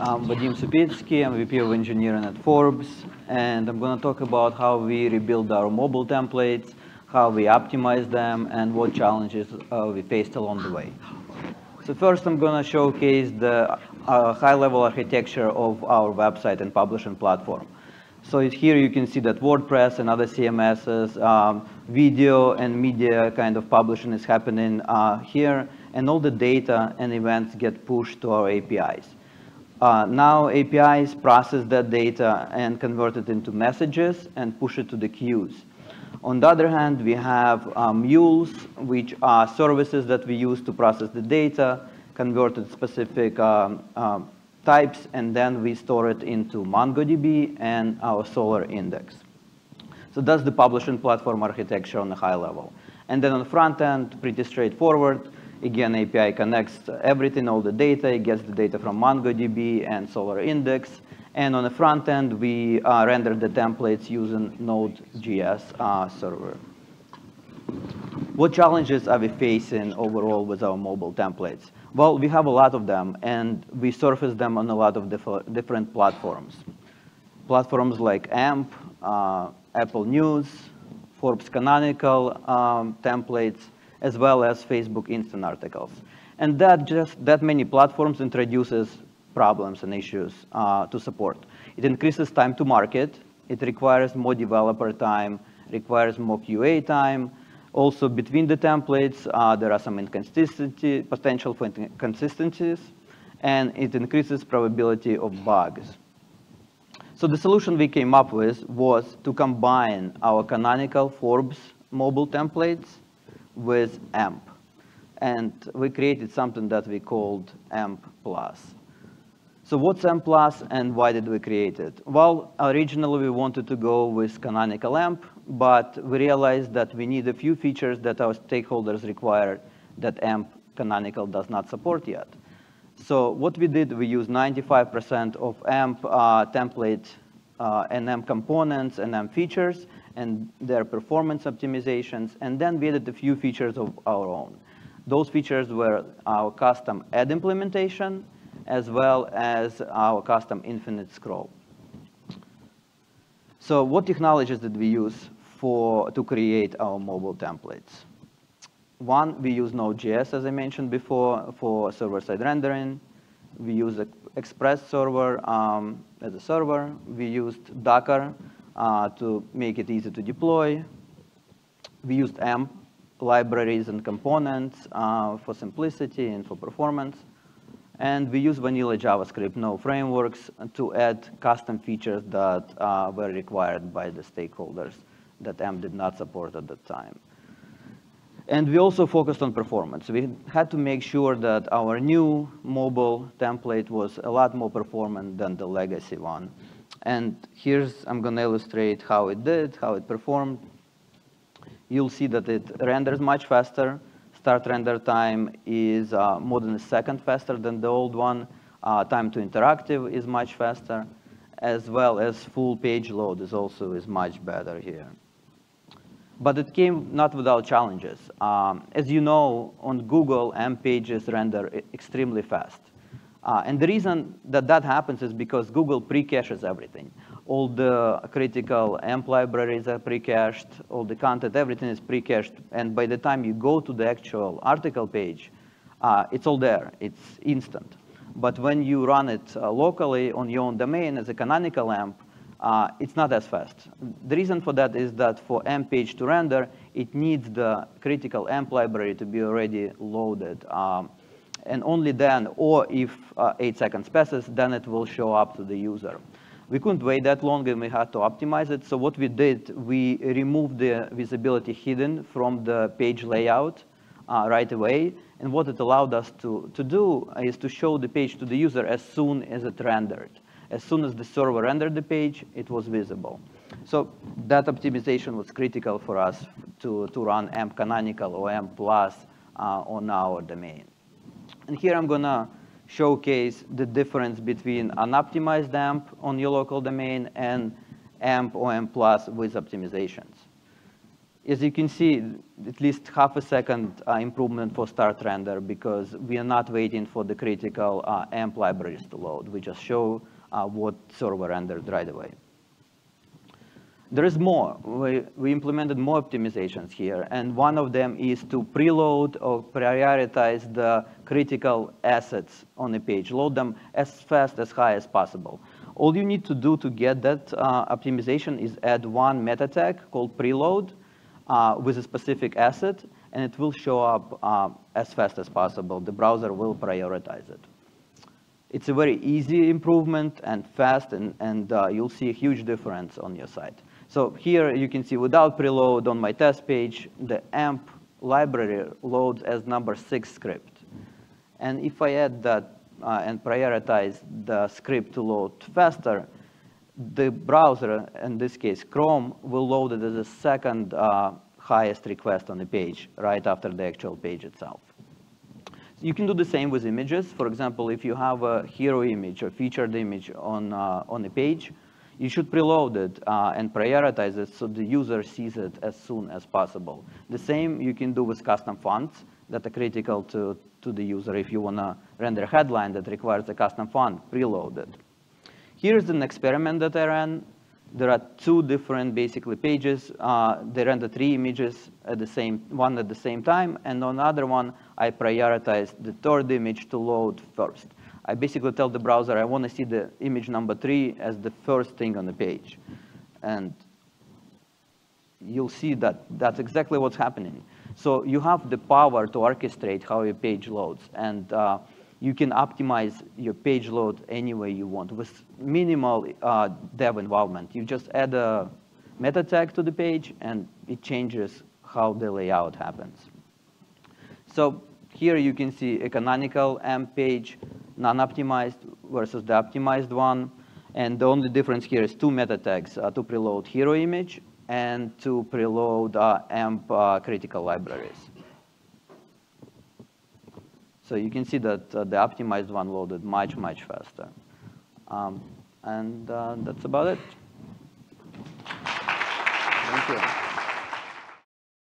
I'm Vadim Supitskiy, I'm VP of Engineering at Forbes, and I'm going to talk about how we rebuild our mobile templates, how we optimize them, and what challenges uh, we faced along the way. So first, I'm going to showcase the uh, high-level architecture of our website and publishing platform. So here you can see that WordPress and other CMSs, um, video and media kind of publishing is happening uh, here, and all the data and events get pushed to our APIs. Uh, now APIs process that data and convert it into messages and push it to the queues. On the other hand, we have um, mules, which are services that we use to process the data, convert it specific um, um, types, and then we store it into MongoDB and our Solr index. So that's the publishing platform architecture on a high level. And then on the front end, pretty straightforward. Again, API connects everything, all the data. It gets the data from MongoDB and Solr Index. And on the front end, we uh, render the templates using Node.js uh, server. What challenges are we facing overall with our mobile templates? Well, we have a lot of them, and we surface them on a lot of diff different platforms. Platforms like AMP, uh, Apple News, Forbes Canonical um, templates, as well as Facebook Instant articles. And that just that many platforms introduces problems and issues uh, to support. It increases time to market. It requires more developer time, requires more QA time. Also, between the templates, uh, there are some inconsistency, potential for inconsistencies, and it increases probability of bugs. So the solution we came up with was to combine our canonical Forbes mobile templates with AMP. And we created something that we called AMP Plus. So what's AMP Plus and why did we create it? Well, originally we wanted to go with canonical AMP, but we realized that we need a few features that our stakeholders require that AMP canonical does not support yet. So what we did, we used 95% of AMP uh, template uh, and AMP components and AMP features, and their performance optimizations, and then we added a few features of our own. Those features were our custom ad implementation, as well as our custom infinite scroll. So what technologies did we use for, to create our mobile templates? One, we use Node.js, as I mentioned before, for server-side rendering. We use Express server um, as a server. We used Docker uh, to make it easy to deploy. We used AMP libraries and components uh, for simplicity and for performance. And we use vanilla JavaScript, no frameworks, to add custom features that uh, were required by the stakeholders that AMP did not support at the time. And we also focused on performance. We had to make sure that our new mobile template was a lot more performant than the legacy one. And here's, I'm to illustrate how it did, how it performed. You'll see that it renders much faster. Start render time is uh, more than a second faster than the old one. Uh, time to interactive is much faster, as well as full page load is also is much better here. But it came not without challenges. Um, as you know, on Google, AMP pages render extremely fast. Uh, and the reason that that happens is because Google pre-caches everything. All the critical AMP libraries are pre-cached, all the content, everything is pre-cached. And by the time you go to the actual article page, uh, it's all there, it's instant. But when you run it uh, locally on your own domain as a canonical AMP, uh, it's not as fast. The reason for that is that for AMP page to render, it needs the critical AMP library to be already loaded. Um, and only then, or if uh, eight seconds passes, then it will show up to the user. We couldn't wait that long and we had to optimize it. So what we did, we removed the visibility hidden from the page layout uh, right away. And what it allowed us to, to do is to show the page to the user as soon as it rendered. As soon as the server rendered the page, it was visible. So that optimization was critical for us to, to run AMP canonical or AMP plus uh, on our domain. And here I'm going to showcase the difference between an optimized AMP on your local domain and AMP or AMP Plus with optimizations. as you can see, at least half a second uh, improvement for start render because we are not waiting for the critical uh, AMP libraries to load. We just show uh, what server rendered right away. There is more. We, we implemented more optimizations here, and one of them is to preload or prioritize the critical assets on the page, load them as fast as high as possible. All you need to do to get that uh, optimization is add one meta tag called preload, uh, with a specific asset, and it will show up uh, as fast as possible. The browser will prioritize it. It's a very easy improvement and fast, and, and uh, you'll see a huge difference on your site. So here you can see without preload on my test page, the AMP library loads as number six script. And if I add that uh, and prioritize the script to load faster, the browser, in this case Chrome, will load it as a second uh, highest request on the page, right after the actual page itself. You can do the same with images. For example, if you have a hero image or featured image on, uh, on a page, you should preload it uh, and prioritize it so the user sees it as soon as possible. The same you can do with custom fonts that are critical to, to the user. If you want to render a headline that requires a custom font, preload it. Here's an experiment that I ran. There are two different, basically, pages. Uh, they render three images at the same, one at the same time, and on the other one, I prioritize the third image to load first. I basically tell the browser I want to see the image number three as the first thing on the page. And you'll see that that's exactly what's happening. So you have the power to orchestrate how your page loads. And uh, you can optimize your page load any way you want with minimal uh, dev involvement. You just add a meta tag to the page and it changes how the layout happens. So here you can see a canonical AMP page, non-optimized versus the optimized one. And the only difference here is two meta tags uh, to preload hero image and to preload uh, AMP uh, critical libraries. So you can see that uh, the optimized one loaded much, much faster. Um, and uh, that's about it. Thank you.